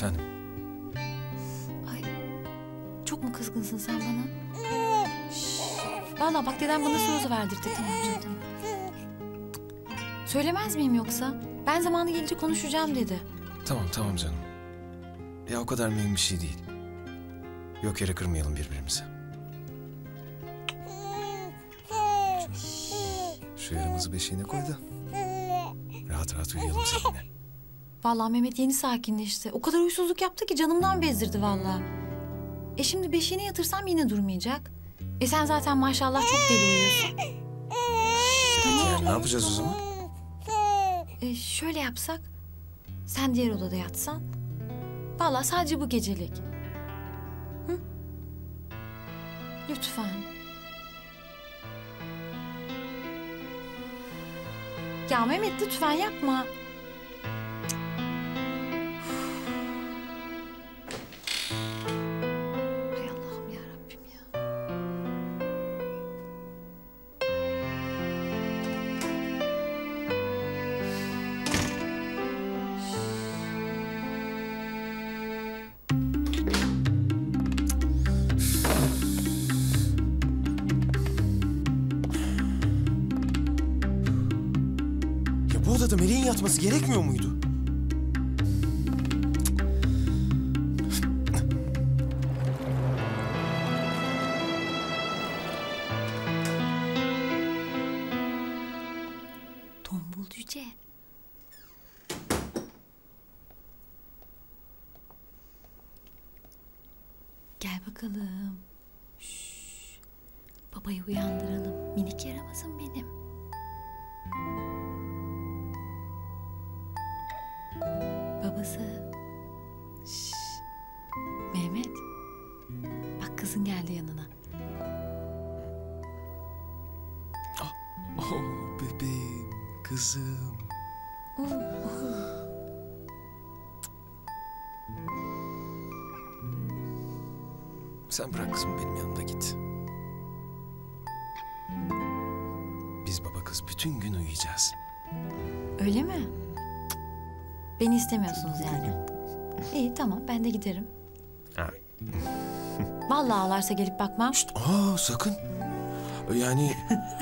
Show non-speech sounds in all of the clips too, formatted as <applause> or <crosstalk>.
Efendim? Ay çok mu kızgınsın sen bana? Şşş, Vallahi bak dedem bana söz verdirdi tamam canım. Söylemez miyim yoksa? Ben zamanı gelince konuşacağım dedi. Tamam tamam canım. Ya o kadar mühim bir şey değil. Yok yere kırmayalım birbirimizi. Şu yaramızı beşiğine koy da. Rahat rahat uyuyalım seninle. Vallahi Mehmet yeni sakinleşti. O kadar huysuzluk yaptı ki canımdan bezdirdi vallahi. E şimdi beşiğine yatırsam yine durmayacak. E sen zaten maşallah çok deli uyuyorsun. Şşş, tamam. Ne yapacağız o zaman? E, şöyle yapsak. Sen diğer odada yatsan. Vallahi sadece bu gecelik. Hı? Lütfen. Ya Mehmet lütfen yapma. Odada Melih'in yatması gerekmiyor muydu? Tombul cüce. Gel bakalım. Şş, babayı uyandıralım. Minik yaramazım benim. Babası. Şş, Mehmet. Bak kızın geldi yanına. Oh bebeğim, kızım. Sen bırak kızım benim yanımda git. Biz baba kız bütün gün uyuyacağız. Öyle mi? Beni istemiyorsunuz yani. İyi tamam ben de giderim. Ha. Vallahi ağlarsa gelip bakmam. Şşt, aa sakın. Yani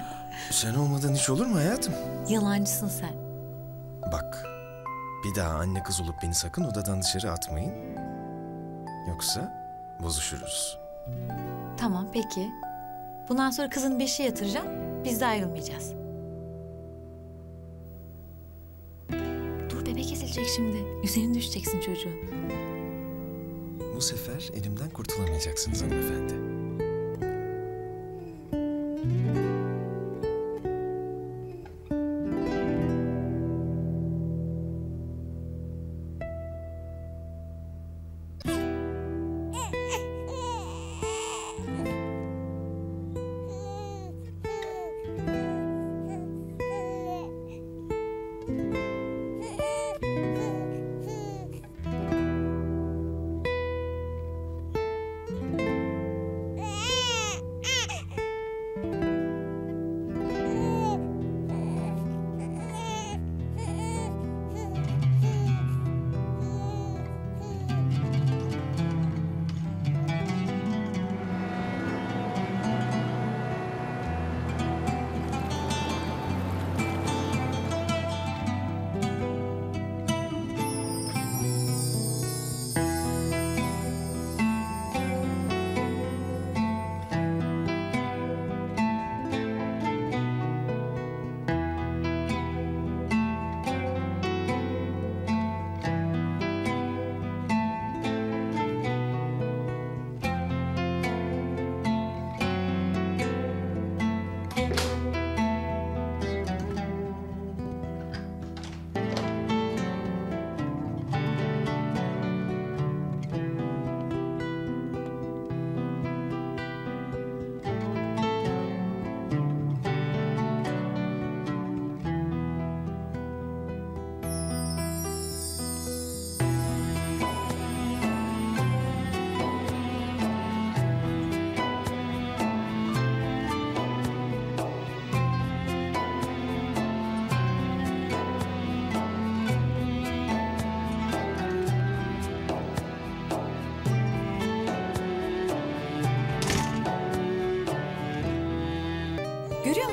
<laughs> sen olmadan hiç olur mu hayatım? Yalancısın sen. Bak, bir daha anne kız olup beni sakın odadan dışarı atmayın. Yoksa bozuşuruz. Tamam peki. Bundan sonra kızın beşi yatıracağım. Biz de ayrılmayacağız. Şimdi. Üzerine düşeceksin çocuğun. Bu sefer elimden kurtulamayacaksınız hanımefendi.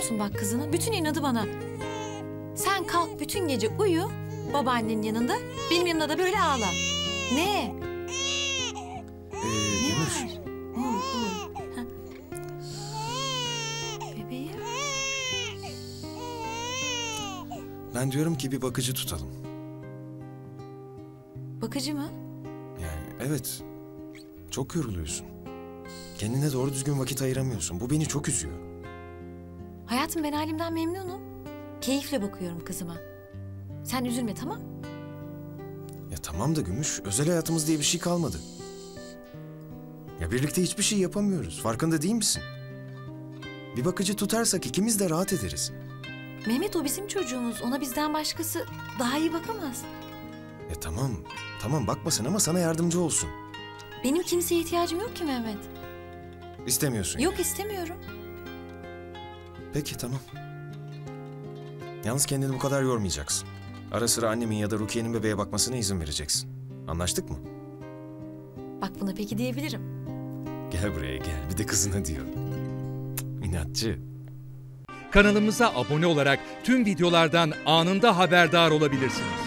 Musun bak kızının? Bütün inadı bana. Sen kalk bütün gece uyu babaannenin yanında. Benim yanımda da böyle ağla. Ne? Ee, Ne var? Ha. Bebeğim. ben diyorum ki bir bakıcı tutalım. Bakıcı mı? Yani evet, çok yoruluyorsun. Kendine doğru düzgün vakit ayıramıyorsun. Bu beni çok üzüyor. Hayatım ben halimden memnunum. Keyifle bakıyorum kızıma. Sen üzülme tamam? Ya tamam da Gümüş, özel hayatımız diye bir şey kalmadı. Ya birlikte hiçbir şey yapamıyoruz. Farkında değil misin? Bir bakıcı tutarsak ikimiz de rahat ederiz. Mehmet o bizim çocuğumuz. Ona bizden başkası daha iyi bakamaz. Ya tamam, tamam bakmasın ama sana yardımcı olsun. Benim kimseye ihtiyacım yok ki Mehmet. İstemiyorsun. Yok istemiyorum. Peki tamam. Yalnız kendini bu kadar yormayacaksın. Ara sıra annemin ya da Rukiye'nin bebeğe bakmasına izin vereceksin. Anlaştık mı? Bak buna peki diyebilirim. Gel buraya gel. Bir de kızına diyor. Cık, İnatçı. Kanalımıza abone olarak tüm videolardan anında haberdar olabilirsiniz.